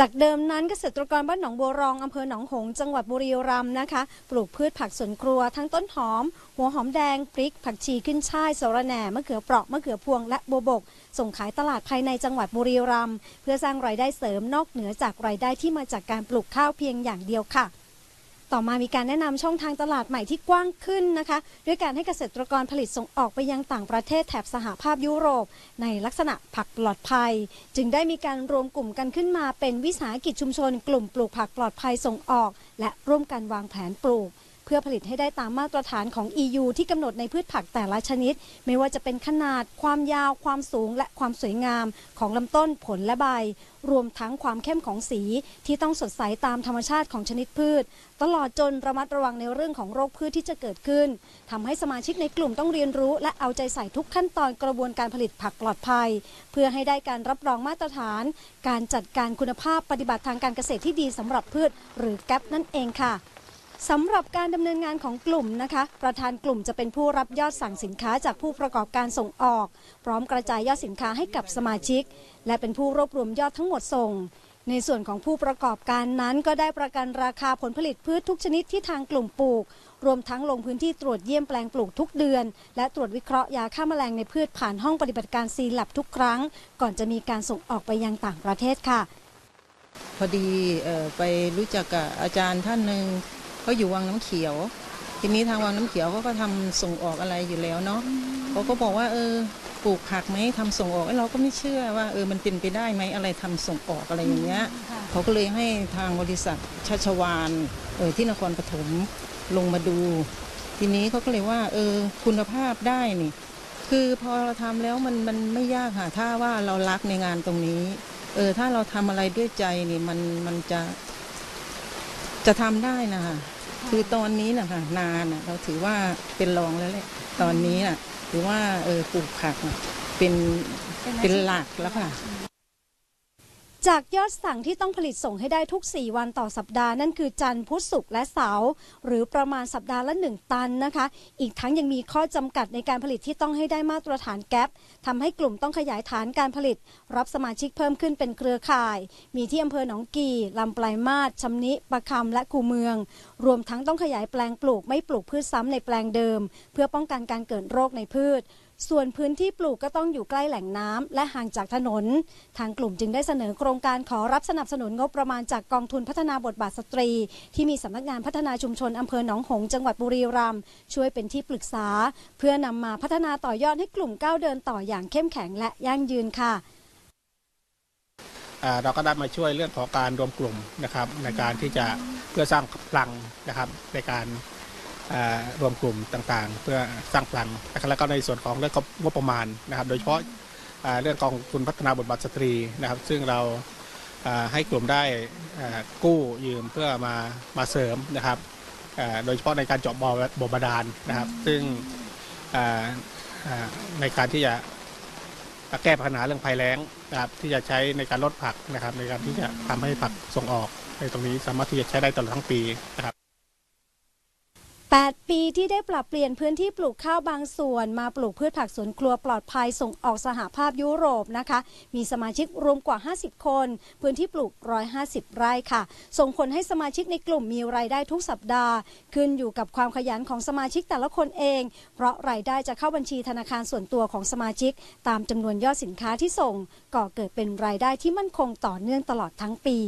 จากเดิมนั้นเกษตรกรบ้านหนองบัวรองอำเภอหนองหงส์จังหวัดบุรีรัมย์นะคะ ปลูกพืชผักสวนครัวทั้งต้นหอม หัวหอมแดงพริก ผักชีขึ้นช่ายสระแหน่มะเขือเปราะมะเขือพวงและโบบก ส่งขายตลาดภายในจังหวัดบุรีรัมย์เพื่อสร้างรายได้เสริมนอกเหนือจากรายได้ที่มาจากการปลูกข้าวเพียงอย่างเดียวค่ะ ต่อมามีการแนะนำช่องทางตลาดใหม่ที่กว้างขึ้นนะคะ ด้วยการให้เกษตรกรผลิตส่งออกไปยังต่างประเทศแถบสหภาพยุโรป ในลักษณะผักปลอดภัย จึงได้มีการรวมกลุ่มกันขึ้นมาเป็นวิสาหกิจชุมชน กลุ่มปลูกผักปลอดภัยส่งออก และร่วมกันวางแผนปลูก เพื่อผลิตให้ได้ตามมาตรฐานของ EU ที่กำหนดในพืชผักแต่ละชนิด ไม่ว่าจะเป็นขนาด ความยาว ความสูง และความสวยงาม ของลำต้นผลและใบ รวมทั้งความเข้มของสีที่ต้องสดใสตามธรรมชาติของชนิดพืช ตลอดจนระมัดระวังในเรื่องของโรคพืชที่จะเกิดขึ้นทำให้สมาชิกในกลุ่มต้องเรียนรู้ และเอาใจใส่ทุกขั้นตอนกระบวนการผลิตผักปลอดภัย เพื่อให้ได้การรับรองมาตรฐาน การจัดการคุณภาพปฏิบัติทางการเกษตรที่ดีสำหรับพืช หรือแก๊ปนั่นเองค่ะ สำหรับการดำเนินงานของกลุ่มนะคะ ประธานกลุ่มจะเป็นผู้รับยอดสั่งสินค้าจากผู้ประกอบการส่งออก พร้อมกระจายยอดสินค้าให้กับสมาชิก และเป็นผู้รวบรวมยอดทั้งหมดส่ง ในส่วนของผู้ประกอบการนั้นก็ได้ประกันราคาผลผลิตพืชทุกชนิดที่ทางกลุ่มปลูก รวมทั้งลงพื้นที่ตรวจเยี่ยมแปลงปลูกทุกเดือน และตรวจวิเคราะห์ยาฆ่าแมลงในพืชผ่านห้องปฏิบัติการซีแลบทุกครั้ง ก่อนจะมีการส่งออกไปยังต่างประเทศค่ะ พอดีเอ่อไปรู้จักกับอาจารย์ท่านหนึ่ง เขาอยู่วังน้ำเขียว ทีนี้ทางวังน้ำเขียวเขาก็ทำส่งออกอะไรอยู่แล้วเนาะเขาก็บอกว่าเออปลูกผักไหมทำส่งออกไอ้เราก็ไม่เชื่อว่าเออมันเป็นไปได้ไหมอะไรทำส่งออกอะไรอย่างเงี้ยเขาก็เลยให้ทางบริษัทชาชวานเออที่นครปฐมลงมาดู ทีนี้เขาก็เลยว่าเออคุณภาพได้นี่ คือพอเราทำแล้วมันมันไม่ยากค่ะถ้าว่าเรารักในงานตรงนี้เออถ้าเราทำอะไรด้วยใจนี่มันมันจะจะทำได้นะคะ คือตอนนี้นะคะนานน่ะเราถือว่าเป็นรองแล้วแหละตอนนี้น่ะถือว่าเออปลูกผักน่ะเป็นเป็นหลักแล้วค่ะ จากยอดสั่งที่ต้องผลิตส่งให้ได้ทุก 4 วันต่อสัปดาห์ นั่นคือจันทร์พุธศุกร์และเสาร์หรือประมาณสัปดาห์ละ 1 ตันนะคะ อีกทั้งยังมีข้อจำกัดในการผลิตที่ต้องให้ได้มาตรฐานแก๊ปทำให้กลุ่มต้องขยายฐานการผลิต รับสมาชิกเพิ่มขึ้นเป็นเครือข่าย มีที่อำเภอหนองกีลำปลายมาศชำนิประคำและคูเมือง รวมทั้งต้องขยายแปลงปลูกไม่ปลูกพืชซ้ำในแปลงเดิม เพื่อป้องกันการเกิดโรคในพืช ส่วนพื้นที่ปลูกก็ต้องอยู่ใกล้แหล่งน้ำและห่างจากถนน ทางกลุ่มจึงได้เสนอโครงการขอรับสนับสนุนงบประมาณจากกองทุนพัฒนาบทบาทสตรี ที่มีสำนักงานพัฒนาชุมชนอำเภอหนองหงส์จังหวัดบุรีรัมย์ช่วยเป็นที่ปรึกษา เพื่อนำมาพัฒนาต่อยอดให้กลุ่มก้าวเดินต่ออย่างเข้มแข็งและยั่งยืนค่ะเราก็ได้มาช่วยเรื่องของการรวมกลุ่มนะครับในการที่จะเพื่อสร้างพลังนะครับในการ รวมกลุ่มต่างๆ เพื่อสร้างพลังนะครับแล้วก็ในส่วนของเรื่องงบประมาณนะครับ โดยเฉพาะเรื่องกองทุนพัฒนาบทบาทสตรีนะครับ ซึ่งเราให้กลุ่มได้กู้ยืมเพื่อมามาเสริมนะครับโดยเฉพาะในการเจาะบ่อบ่บาดาลนะครับ ซึ่งในการที่จะแก้ปัญหาเรื่องภัยแล้งนะครับที่จะใช้ในการลดผักนะครับ ในการที่จะทำให้ผักส่งออกในตรงนี้สามารถที่จะใช้ได้ตลอดทั้งปีนะครับ 8 ปีที่ได้ปรับเปลี่ยนพื้นที่ปลูกข้าวบางส่วน มาปลูกพืชผักสวนครัวปลอดภัยส่งออกสหภาพยุโรปนะคะ มีสมาชิกรวมกว่า 50 คน พื้นที่ปลูก 150 ไร่ค่ะ ส่งผลให้สมาชิกในกลุ่มมีรายได้ทุกสัปดาห์ ขึ้นอยู่กับความขยันของสมาชิกแต่ละคนเอง เพราะรายได้จะเข้าบัญชีธนาคารส่วนตัวของสมาชิก ตามจำนวนยอดสินค้าที่ส่งก่อเกิดเป็นรายได้ที่มั่นคงต่อเนื่องตลอดทั้งปี